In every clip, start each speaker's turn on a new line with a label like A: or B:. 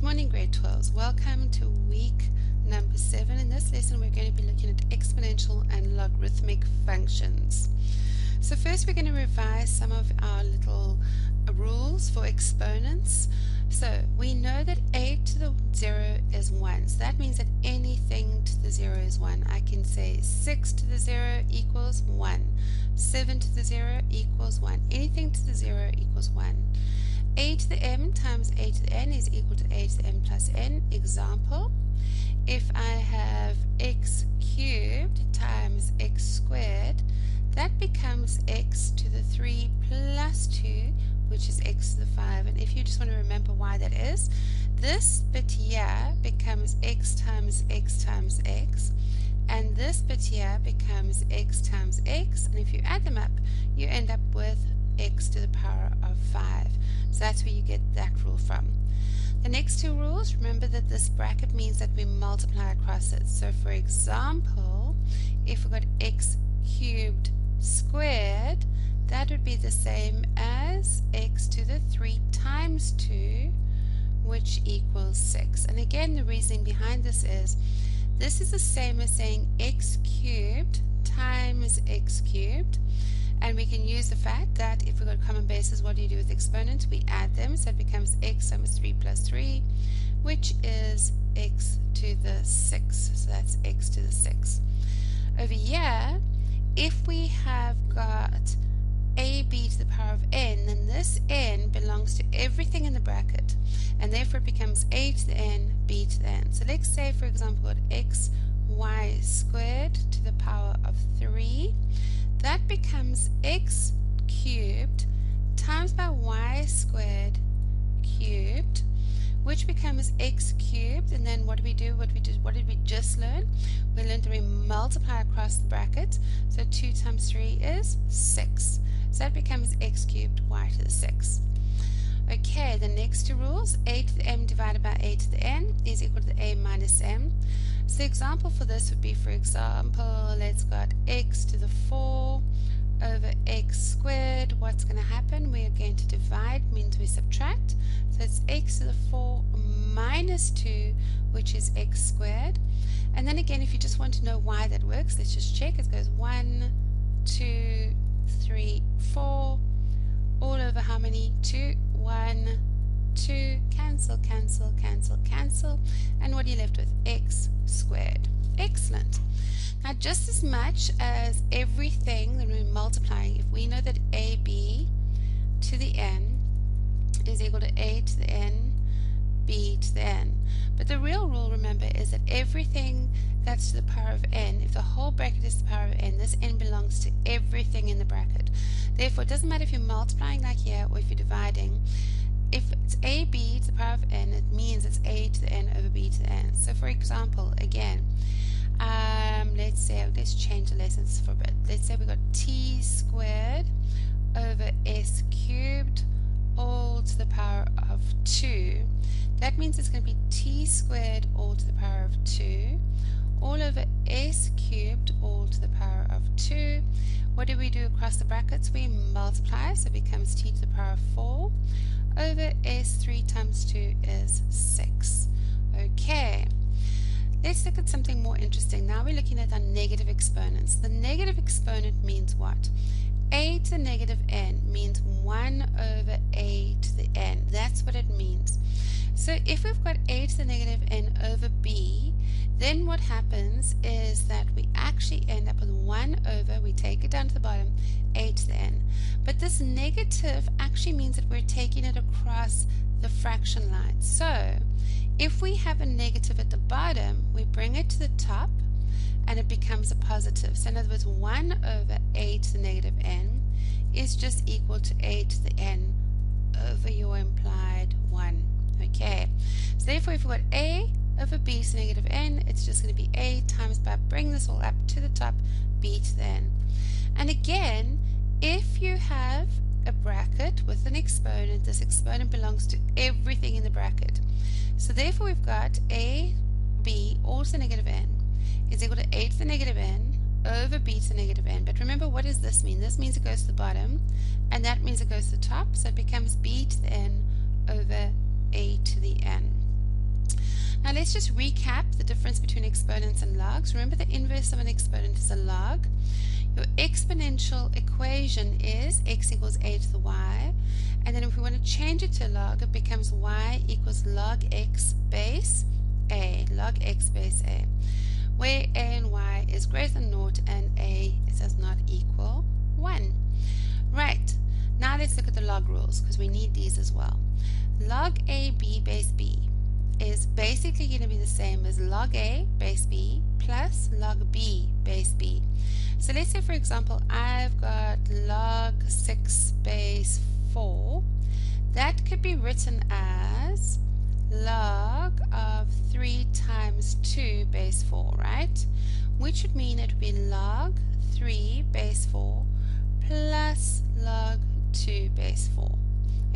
A: Good morning grade 12s. Welcome to week number 7. In this lesson we're going to be looking at exponential and logarithmic functions. So first we're going to revise some of our little rules for exponents. So we know that a to the 0 is 1. So that means that anything to the 0 is 1. I can say 6 to the 0 equals 1. 7 to the 0 equals 1. Anything to the 0 equals 1 a to the m times a to the n is equal to a to the m plus n. Example, if I have x cubed times x squared, that becomes x to the 3 plus 2, which is x to the 5. And if you just want to remember why that is, this bit here becomes x times x times x, and this bit here becomes x times x, and if you add them up, you end up with x to the power of 5. So that's where you get that rule from. The next two rules, remember that this bracket means that we multiply across it. So for example, if we got x cubed squared, that would be the same as x to the 3 times 2, which equals 6. And again, the reasoning behind this is, this is the same as saying x cubed times x cubed. And we can use the fact that if we've got common bases, what do you do with exponents? We add them, so it becomes x times 3 plus 3, which is x to the 6. So that's x to the 6. Over here, if we have got ab to the power of n, then this n belongs to everything in the bracket, and therefore it becomes a to the n, b to the n. So let's say, for example, got x y squared to the power of 3 that becomes x cubed times by y squared cubed which becomes x cubed. And then what do we do? What we did what did we just learn? We learned that we multiply across the bracket so 2 times 3 is 6 so that becomes x cubed y to the 6 okay the next two rules a to the m divided by a to the n is equal to a minus m so the example for this would be, for example, let's got x to the 4 over x squared. What's going to happen? We are going to divide, means we subtract. So it's x to the 4 minus 2, which is x squared. And then again, if you just want to know why that works, let's just check. It goes 1, 2, 3, 4, all over how many? 2, 1, 2, cancel, cancel, cancel, cancel. And what are you left with? x squared. Excellent. Now just as much as everything that we're multiplying, if we know that ab to the n is equal to a to the n, b to the n. But the real rule, remember, is that everything that's to the power of n, if the whole bracket is the power of n, this n belongs to everything in the bracket. Therefore, it doesn't matter if you're multiplying like here or if you're dividing, if it's ab to the power of n, it means it's a to the n over b to the n. So for example, again, um, let's say, let's change the lessons for a bit. Let's say we got t squared over s cubed all to the power of 2. That means it's going to be t squared all to the power of 2 all over s cubed all to the power of 2. What do we do across the brackets? We multiply, so it becomes t to the power of 4 over S3 times 2 is 6. Okay, let's look at something more interesting. Now we're looking at our negative exponents. The negative exponent means what? a to the negative n means 1 over a to the n. That's what it means. So if we've got a to the negative n over b, then what happens is that we actually end up with 1 over, we take it down to the bottom, a to the n. But this negative actually means that we're taking it across the fraction line. So if we have a negative at the bottom, we bring it to the top, and it becomes a positive. So in other words, 1 over a to the negative n is just equal to a to the n over your implied 1. Okay, so therefore if we've got a over b to negative n, it's just going to be a times by, bring this all up to the top, b to the n. And again, if you have a bracket with an exponent, this exponent belongs to everything in the bracket. So therefore we've got a, b, all to the negative n, is equal to a to the negative n over b to the negative n. But remember, what does this mean? This means it goes to the bottom, and that means it goes to the top. So it becomes b to the n over a to the n. Now let's just recap the difference between exponents and logs. Remember the inverse of an exponent is a log. Your exponential equation is x equals a to the y. And then if we want to change it to a log, it becomes y equals log x base a, log x base a, where a and y is greater than naught and a is does not equal 1. Right, now let's look at the log rules because we need these as well. Log a b base b is basically going to be the same as log a base b plus log b base b. So let's say for example I've got log 6 base 4. That could be written as log of 3 times 2 base 4, right? Which would mean it would be log 3 base 4 plus log 2 base 4.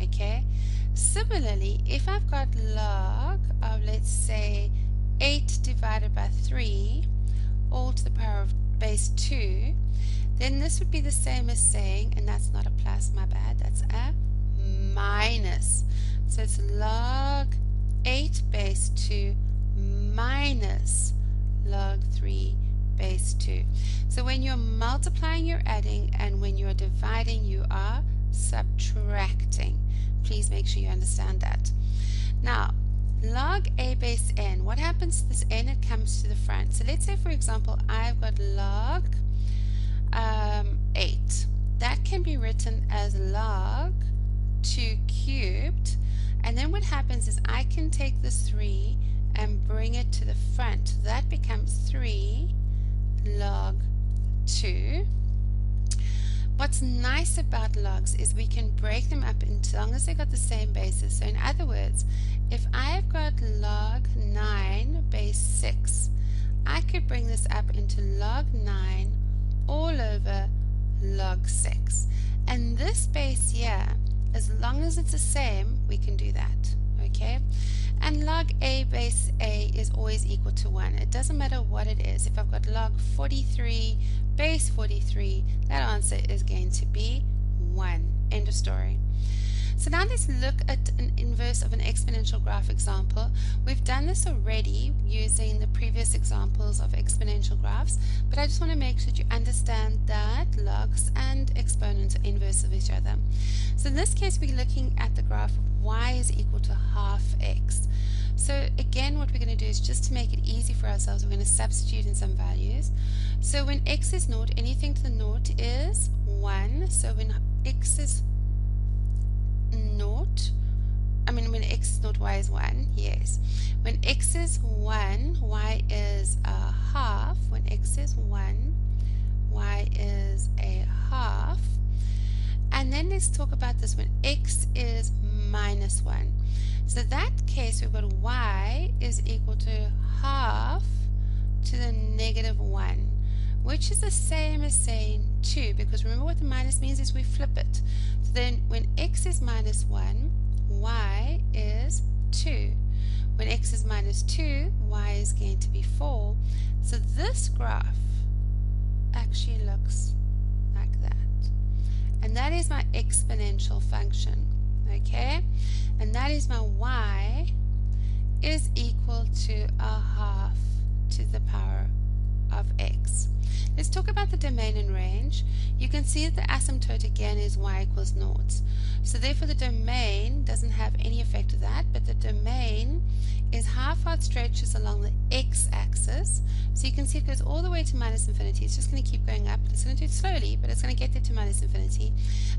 A: Okay? Similarly, if I've got log of, let's say, 8 divided by 3, all to the power of base 2, then this would be the same as saying, and that's not a plus, my bad, that's a minus. So it's log 8 base 2 minus log 3 base 2. So when you're multiplying, you're adding, and when you're dividing, you are subtracting. Please make sure you understand that. Now, log a base n, what happens to this n? It comes to the front. So let's say, for example, I've got log um, 8. That can be written as log 2 cubed. And then what happens is I can take this 3 and bring it to the front. That becomes 3 log 2. What's nice about logs is we can break them up as long as they've got the same basis. So in other words, if I've got log 9 base 6, I could bring this up into log 9 all over log 6. And this base here, as long as it's the same, we can do that. Okay? And log a base a is always equal to 1. It doesn't matter what it is. If I've got log 43 base 43, that answer is going to be 1. End of story. So now let's look at an inverse of an exponential graph example. We've done this already using the previous examples of exponential graphs, but I just want to make sure you understand that logs and exponents are inverse of each other. So in this case, we're looking at the graph of y is equal to half x. So again, what we're going to do is just to make it easy for ourselves, we're going to substitute in some values. So when x is naught, anything to the naught is 1. So when x is naught, I mean when x is not y is 1, yes. When x is 1, y is a half. When x is 1, y is a half. And then let's talk about this when x is minus 1. So that case we've got y is equal to half to the negative 1 which is the same as saying 2 because remember what the minus means is we flip it. So then when x is minus 1, y is 2. When x is minus 2, y is going to be 4. So this graph actually looks like that. And that is my exponential function. Okay? And that is my y is equal Let's talk about the domain and range. You can see that the asymptote again is y equals naught. So therefore the domain doesn't have any effect of that, but the domain is how far it stretches along the x-axis. So you can see it goes all the way to minus infinity. It's just going to keep going up. It's going to do it slowly, but it's going to get there to minus infinity.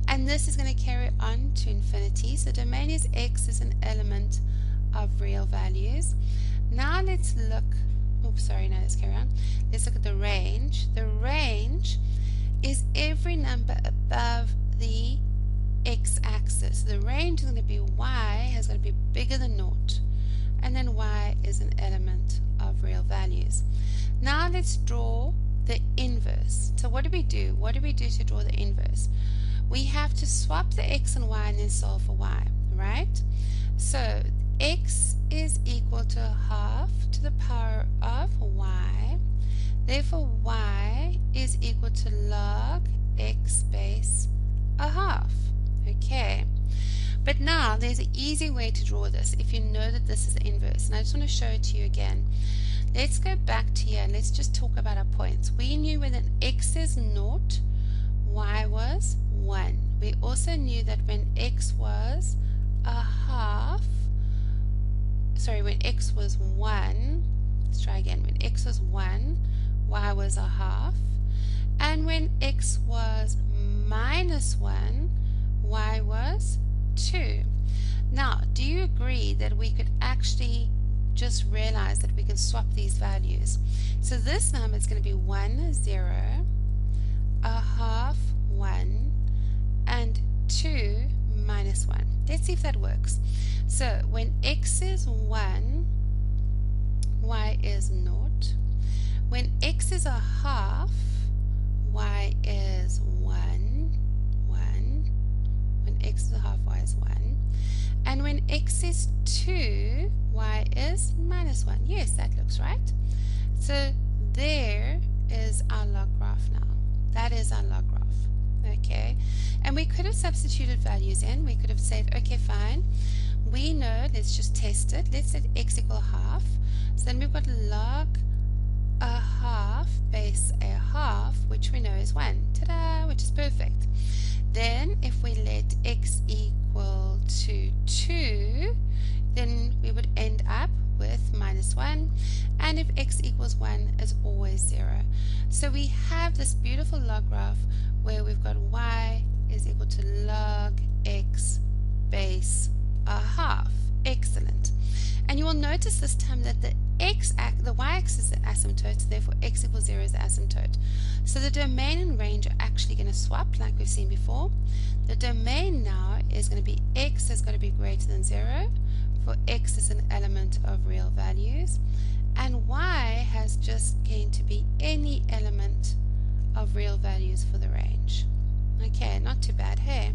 A: And this is going to carry on to infinity. So domain is x is an element of real values. Now let's look oops sorry no let's carry on. Let's look at the range. The range is every number above the x-axis. The range is going to be y has got to be bigger than naught and then y is an element of real values. Now let's draw the inverse. So what do we do? What do we do to draw the inverse? We have to swap the x and y and then solve for y right? So x is equal to half to the power of y. Therefore, y is equal to log x base a half. Okay. But now there's an easy way to draw this if you know that this is the inverse. And I just want to show it to you again. Let's go back to here and let's just talk about our points. We knew when an x is naught, y was 1. We also knew that when x was a half, sorry, when x was 1, let's try again, when x was 1, y was a half, and when x was minus 1, y was 2. Now, do you agree that we could actually just realize that we can swap these values? So this number is going to be 1, 0, a half, 1, and 2 minus 1. Let's see if that works. So when x is 1, y is 0. When x is a half, y is 1, 1. When x is a half, y is 1. And when x is 2, y is minus 1. Yes, that looks right. So there is our log graph now. That is our log graph. Okay, and we could have substituted values in. We could have said, okay, fine. We know, let's just test it. Let's set x equal half. So then we've got log a half base a half, which we know is 1. Ta-da! Which is perfect. Then if we let x equal to 2, then we would end up with minus 1 and if x equals 1 is always 0. So we have this beautiful log graph where we've got y is equal to log x base a half. Excellent. And you will notice this time that the x the y-axis is the asymptote, so therefore x equals 0 is the asymptote. So the domain and range are actually going to swap like we've seen before. The domain now is going to be x is going to be greater than 0, for x is an element of real values, and y has just going to be any element of real values for the range. Okay, not too bad, hey?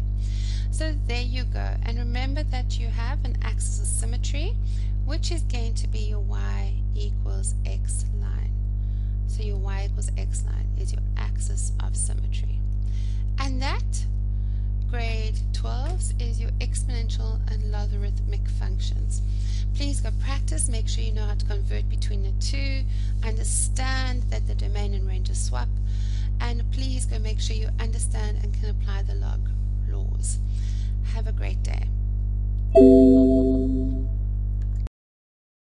A: So there you go. And remember that you have an axis of symmetry, which is going to be your y equals x line. So your y equals x line is your axis of symmetry. And that, grade 12, is your exponential and logarithmic functions. Please go practice, make sure you know how to convert between the two, understand that the domain and range are swap, and please go make sure you understand and can apply the log laws. Have a great day.